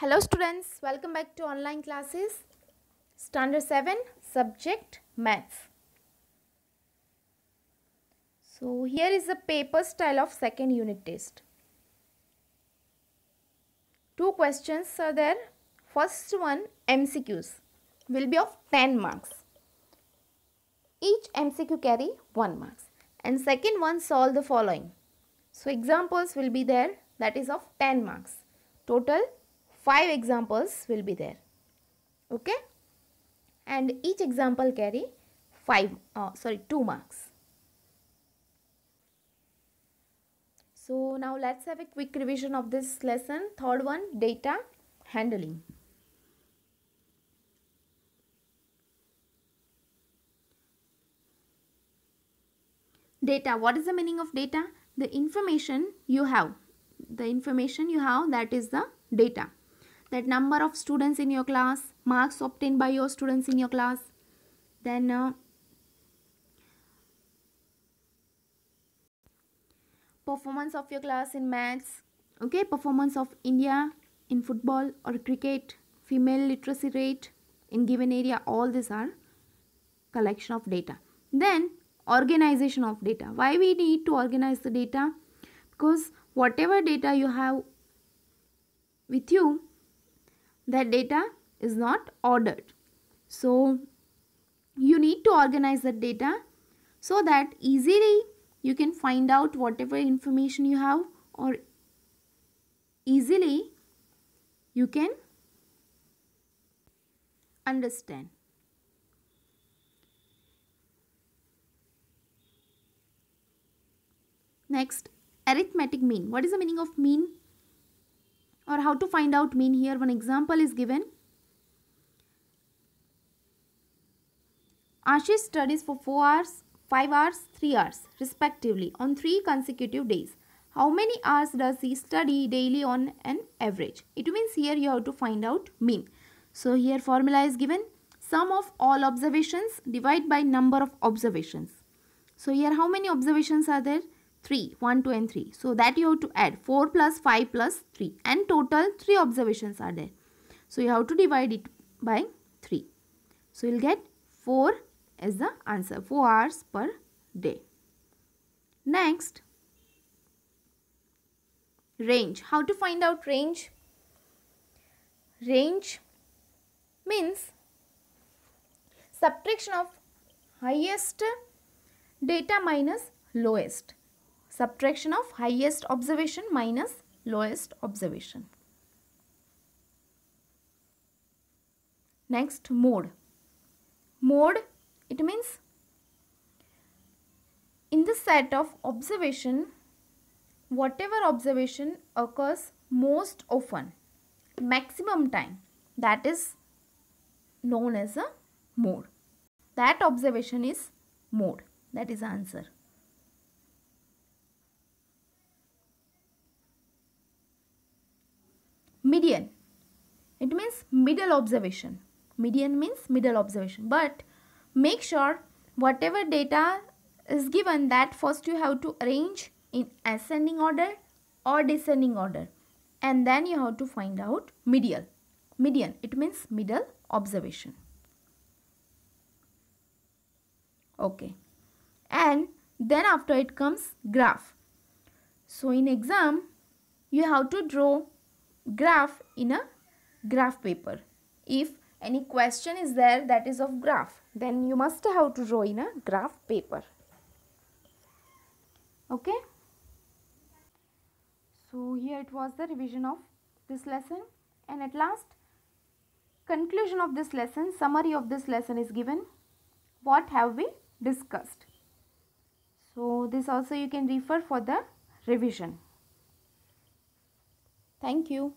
Hello students, welcome back to online classes. Standard 7 subject maths. So here is the paper style of second unit test. Two questions are there. First one MCQs will be of 10 marks. Each MCQ carry 1 marks. And second one solve the following. So examples will be there that is of 10 marks. Total 5 examples will be there. Okay. And each example carry 5 uh, sorry 2 marks. So now let's have a quick revision of this lesson. Third one data handling. Data. What is the meaning of data? The information you have. The information you have that is the data. That number of students in your class, marks obtained by your students in your class. Then uh, performance of your class in maths. Okay, performance of India in football or cricket, female literacy rate in given area. All these are collection of data. Then organization of data why we need to organize the data because whatever data you have with you that data is not ordered so you need to organize that data so that easily you can find out whatever information you have or easily you can understand Next, arithmetic mean. What is the meaning of mean? Or how to find out mean here? One example is given. Ashish studies for 4 hours, 5 hours, 3 hours respectively on 3 consecutive days. How many hours does he study daily on an average? It means here you have to find out mean. So here formula is given. Sum of all observations divide by number of observations. So here how many observations are there? 3, 1, 2 and 3. So that you have to add 4 plus 5 plus 3 and total 3 observations are there. So you have to divide it by 3. So you will get 4 as the answer 4 hours per day. Next range. How to find out range? Range means subtraction of highest data minus lowest subtraction of highest observation minus lowest observation. Next mode. Mode it means in the set of observation whatever observation occurs most often maximum time that is known as a mode. That observation is mode that is answer. Median. It means middle observation. Median means middle observation. But make sure whatever data is given that first you have to arrange in ascending order or descending order. And then you have to find out medial. Median it means middle observation. Okay. And then after it comes graph. So in exam you have to draw graph in a graph paper. If any question is there that is of graph, then you must have to draw in a graph paper. Okay. So here it was the revision of this lesson and at last conclusion of this lesson, summary of this lesson is given. What have we discussed? So this also you can refer for the revision. Thank you.